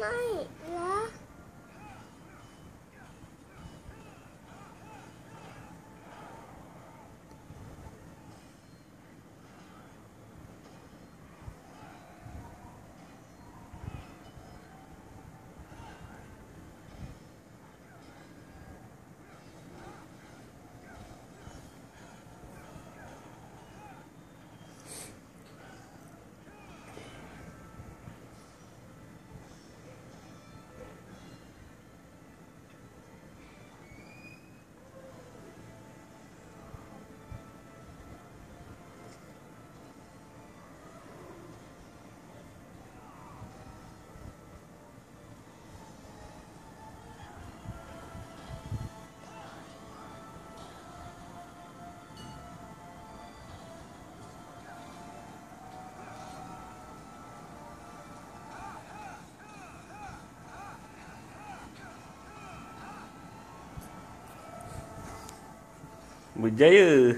ない。Berjaya.